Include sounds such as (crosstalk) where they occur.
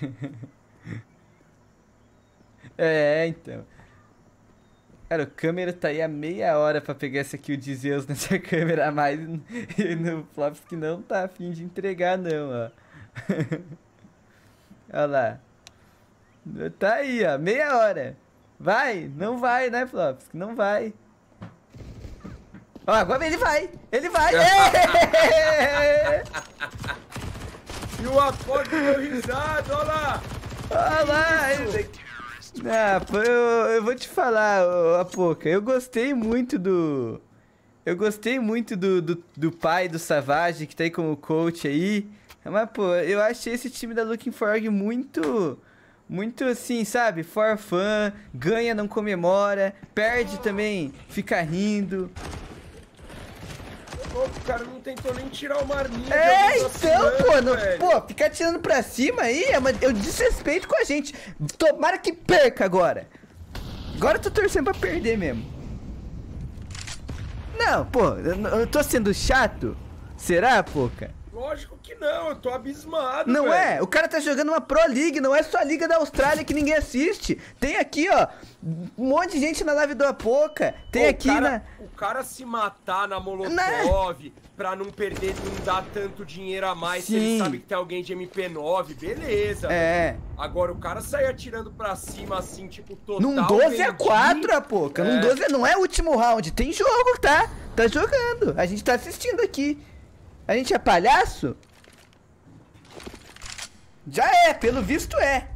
(laughs) é, então. Cara, o câmera tá aí há meia hora pra pegar essa kill de Zeus (laughs) nessa câmera a mais. E no Flops que não tá afim de entregar, não, ó. (laughs) Olha lá. Tá aí, ó. Meia hora. Vai. Não vai, né, Flops? Não vai. Ó, agora ele vai. Ele vai. E o Apoque deu risada, olha lá. Olha lá. Ah, pô, eu, eu vou te falar, Apoca. Eu gostei muito do... Eu gostei muito do, do, do pai do Savage, que tá aí como coach aí. Mas, pô, eu achei esse time da Looking Forg muito muito assim, sabe? For fun, ganha, não comemora, perde também, fica rindo. Pô, o cara não tentou nem tirar o marminha. É, então, pô, não, pô, ficar tirando pra cima aí é uma, eu desrespeito com a gente. Tomara que perca agora. Agora eu tô torcendo pra perder mesmo. Não, pô, eu, eu tô sendo chato? Será, Poca? Lógico que não, eu tô abismado. Não velho. é? O cara tá jogando uma Pro League, não é só a Liga da Austrália que ninguém assiste. Tem aqui, ó, um monte de gente na live do Apoca. Tem Pô, aqui o cara, na. O cara se matar na Molotov na... pra não perder, não dar tanto dinheiro a mais. Sim. Se ele sabe que tem alguém de MP9, beleza. É. Agora o cara sair atirando pra cima assim, tipo, total. Num 12 a 4, Apoca. É. Num 12 não é o último round. Tem jogo, tá? Tá jogando. A gente tá assistindo aqui. A gente é palhaço? Já é, pelo visto é.